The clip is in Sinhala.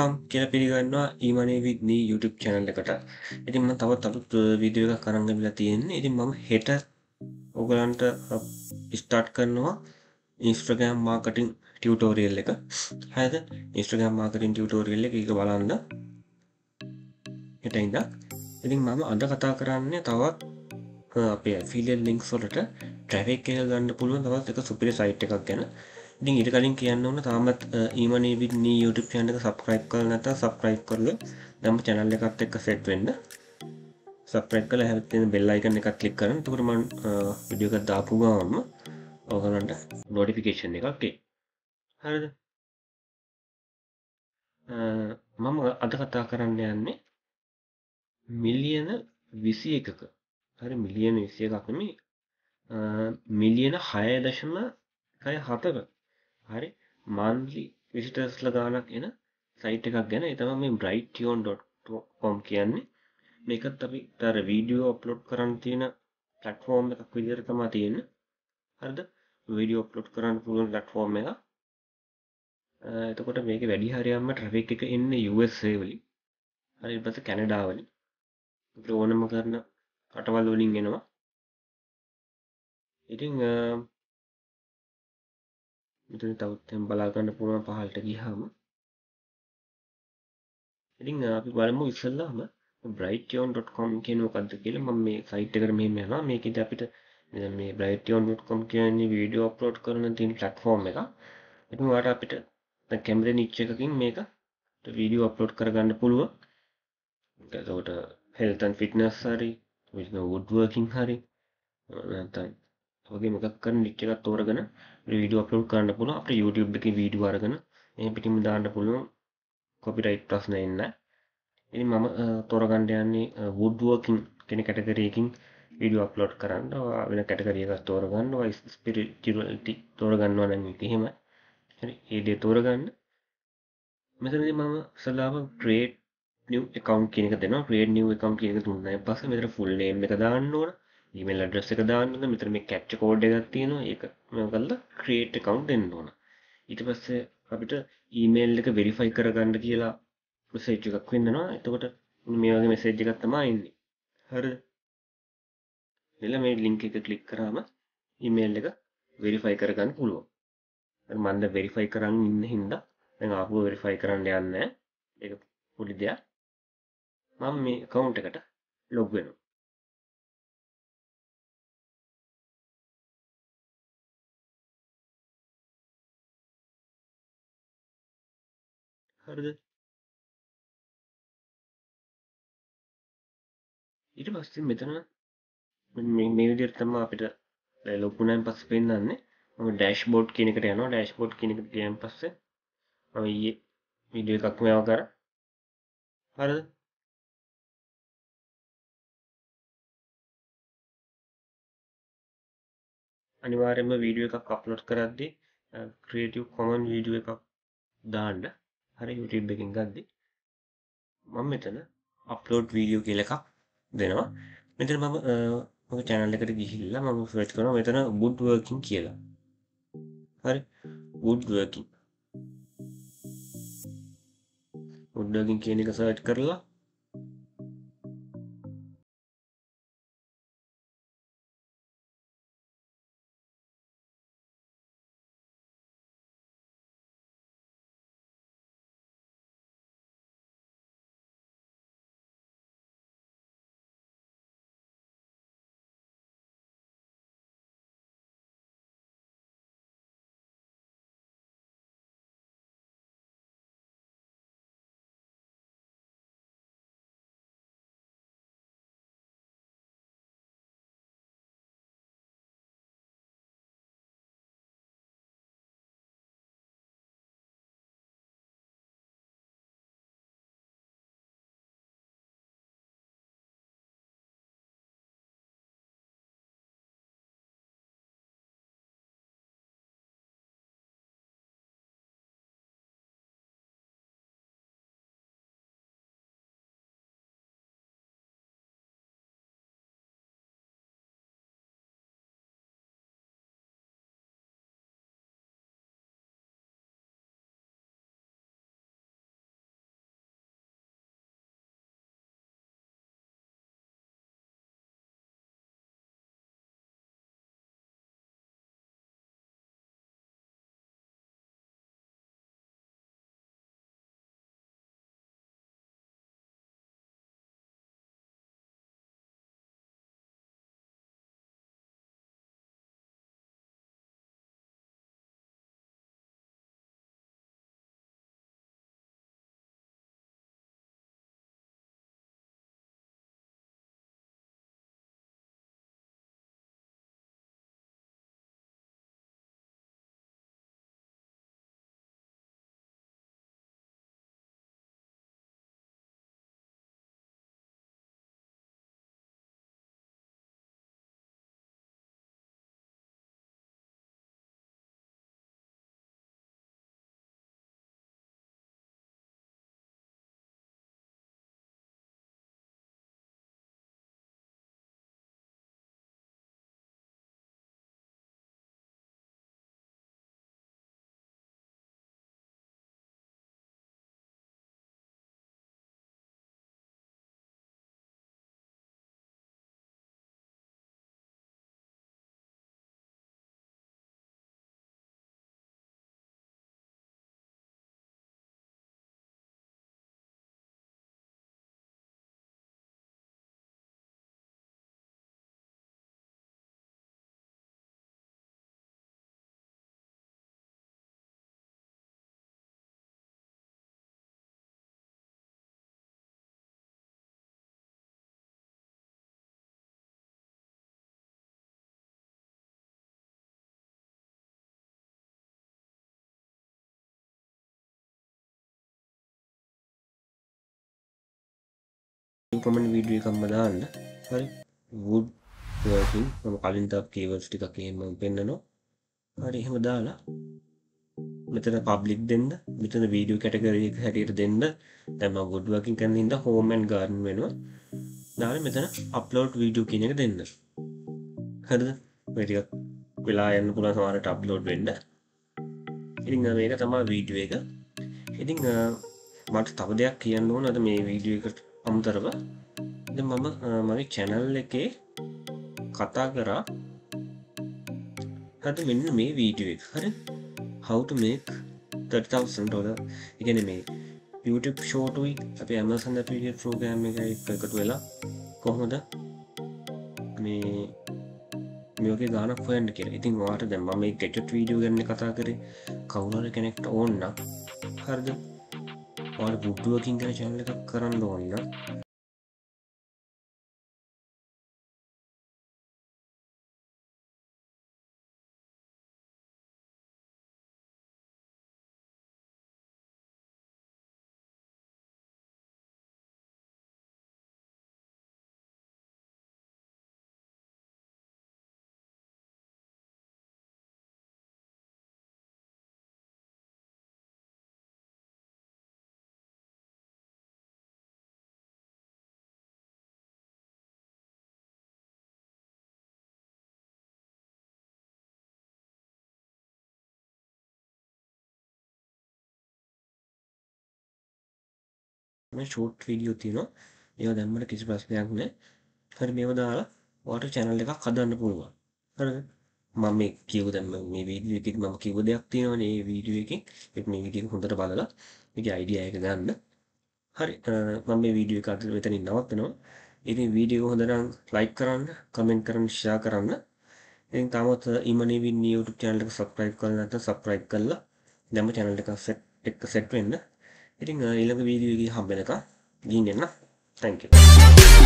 වෙල්කම් කියල පිළිගන්නවා ඊමනේවිත්නී YouTube චැනල් එකට. ඉතින් ම තවත් අලුත් විදිියෝ එක කරංගමිලා තියෙන්නේ. ඉතින් මම හෙට ඔගලන්ට ස්ටාර්ට් කරනවා ඉන්ස්ට්‍රගෑම් මාර්කටින් ටියටෝරියල් එක. හැද ඉස්ට්‍රගෑම් මාර්කටින් ටියටෝරියල් එක එක බලන්න. හෙට ඉදක් ඉතින් මම අද කතා කරන්නේ තවත් අපේ ෆිලියල් ලිංක් සොලට ට්‍රැවෙක් එක ගන්න පුළුවන්. තවත් එක සුපිරි සයිට් එකක් ගැන. ඉතින් ඊට කලින් කියන්න ඕන තාමත් ඊමනවිනී YouTube චනක සබස්ක්‍රයිබ් කල නැත සබස්ක්‍රයිබ් කරල දම චැනල්ල එකත් එක්ක සෙට් වෙන්න. සප්‍රයි් කල හැතින බෙල්ලයිකන එකත් කලික් කරන තුරමන් විඩියක දාපු ගාම ඕගලන්ට නෝටිෆිකේෂන් එකක්ේ හරිද? මම අද කතා කරන්න යන්නේ මිලියන විසි එකක හරි මිලියන විසිය එකක්නම මිලියන හය දශම කය හතක. හරි? මන්ලි විසිටස්ල ගානක් එන සයිට් එකක් ගැන. එතම මේ බ්‍රයිට්ියෝන්.කොම් කියන්නේ. මේකත් අපි තර වීඩියෝ අප්ලෝඩ් කරන්න තියෙන පලට්ෆෝර්ම් එකක් විදිර තමා තියෙන හරිද? වීඩියෝ අප්ලෝඩ් කරන්න පුළුවන් ලට්ෆෝර්ම් එක එතකොට මේක වැඩි හරියම්ම ට්‍රෆික් එක එන්න යවලි හරි පස කැනඩාවලින් ඕනම කරන කටවල් වලින් එෙනවා. ඉතිං මෙතන තවත්තෙන් බලාගන්න පුළුවන් පහල්ට ගිහාම ඉතිං අපි බලමු ඉස්සල්ලාම බ්‍රයිටෝන්.කොම් කියන කද කියල. ම මේ සයිට් කර මේ යනවා. මේකද අපිට මේ බ්‍රයිටෝන්.කොම් කියන්නේ වීඩියෝ අප්ලෝඩ් කරන තින් පලට්ෆෝර්ම් එක එතුවාට අපිට කැමර නිච්ච එකකින් මේක වීඩියෝ අප්ලෝඩ් කරගන්න පුළුව තවට හෙල්තන් ෆිට්නස් හරි උඩ්ුවකින් හරි නැතයි වගේ මොකක් කරන ලිට් එකක් තෝරගෙන වීඩියෝ අප්ලෝඩ් කරන්න පුළුවන්. අපේ YouTube එකේ වීඩියෝ අරගෙන එහෙම පිටින්ම දාන්න පුළුවන් කොපිරයිට් ප්‍රශ්න එන්න. ඉතින් මම තෝරගන්න යන්නේ wood working කියන කැටගරි එකකින් වීඩියෝ අප්ලෝඩ් කරන්න. වෙන කැටගරි එකක් තෝරගන්න. ඔය ස්පිරිචුවලිටි තෝරගන්නවා නම් ඒක එහෙම. හරි ඒ දේ තෝරගන්න. මෙතනදී මම සලාම create new account කියන එක දෙනවා. create new account කියන එක දුන්නායින් පස්සේ මෙතන full name එක දාන්න ඕන. ඊමේල් ඇඩ්‍රස් එක දාන්න මෙතන මේ කැප්චර් කෝඩ් එකක් තියෙනවා. ඒක මම කරලා ක්‍රියේට් account දෙන්න ඕන. ඊට පස්සේ අපිට ඊමේල් එක වෙරිෆයි කරගන්න කියලා මෙසේජ් එකක් වෙන්නනවා. එතකොට මේ වගේ මෙසේජ් එකක් තමයි එන්නේ. හරිද එල මේ ලින්ක් එක ක්ලික් කරාම ඊමේල් එක වෙරිෆයි කරගන්න පුළුවන්. මන්ද වෙරිෆයි කරන්න ඉන්න හින්දා දැන් ආපුව වෙරිෆයි කරන්න යන්නේ ඒක පොඩි දෙයක්. මම මේ account එකට ලොග් වෙනවා. හරිද ඊට පස්සේ මෙතන මේ විදිහට තමයි අපිට ලොකුණන් පස්සේ පෙන්වන්නේ මම ඩෑෂ්බෝඩ් කියන එකට යනවා. ඩෑෂ්බෝඩ් කියන එකට ගියන් පස්සේ මම ඊයේ වීඩියෝ එකක් මේවා කරා. හරිද? අනිවාර්යයෙන්ම වීඩියෝ එකක් අප්ලෝඩ් කරද්දී ක්‍රියේටිව් කොමන් වීඩියෝ එකක් දාන්න. හරි YouTube එකින් ගද්දි මම මෙතන අප්ලෝඩ් වීඩියෝ කියල එකක් දෙනවා. මෙතන මම මගේ චැනල් එකට ගිහිල්ලා මම සර්ච් කරනවා මෙතන බුඩ් වර්කින් කියලා. හරි? බුඩ් වර්කින් උඩ්ඩකින් කියන එක සර්ච් කරලා කොමන් වීඩිය එකක්ම දාන්න. හරි. වුඩ් වර්කින් මම කලින් ත කේවල්ස් ටිකක් එහෙම පෙන්න්නනවා හරි එහෙම දාලා මෙතන පබ්ලික් දෙන්න. මෙතන වීඩියෝ කැටගරිය හැටියට දෙන්න. තැම ගොඩ්වකින් කන්න හිද හෝමන් ගාර්න් වෙනවා. දාල මෙතන අප්ලෝඩ් වීඩියෝ කියන එක දෙන්න. හරද? වැඩික් වෙලා යන්න පුළා සමාරට අප්ලෝඩ් වෙන්න. ඉතිං මේක තමා වීඩියෝ එක. ඉතිං මට තව දෙයක් කියන්න ඕන. අද මේ වීඩියෝ එකට අමුතරව මම මගේ චැනල් එකේ කතා කරා. හද මෙන්න මේ වීඩියෝ එක. හරි. How to make 30,000 ඩොල ඉගෙන මේ YouTube ෂෝටුයි අප ඇමසන් පිඩිය ප්‍රෝගෑම් එක එකතු වෙලා කොහොමද මේ මේක ගානක් හොයන්න කියෙන ඉතින් වාට දැම මේ ගෙටට වීඩියෝ ගන්න කතා කරේ. කවුලර කෙනෙක්ට ඕන්න හරද? වාට බුද්ධුවකින් කර චැනල එකක් කරන්න ඕන්න ෂෝට් වීඩියෝ තියෙනවා. ඒව දැම්මට කිසි ප්‍රශ්නයක් නෑ. හරි මේව දාලා වාට චැනල් එකක් හදන්න පුළුවන්. හරි මම මේ කියව දැම්ම මේ වීඩියෝ එකක් මම කිව්ව දෙයක් තියෙනවනේ මේ වීඩියෝ එකෙන්. ඒත් මේ වීඩියෝ එක හොඳට බලලා මේකේ අයිඩියා එක ගන්න. හරි. මම මේ වීඩියෝ එක අද මෙතනින් නවත්තනවා ඉතින් වීඩියෝ හොඳ නම් ලයික් කරන්න කමෙන්ට් කරන්න ෂෙයා කරන්න. ඉතින් තාමත් ඉමනේ වින් YouTube channel එක subscribe කරලා නැත්නම් subscribe කරලා දැම්ම channel එක set එක set වෙන්න. ඉතින් ඊළඟ වීඩියෝ එකේ හම්බෙනකම් ගිහින් එන්න. Thank you.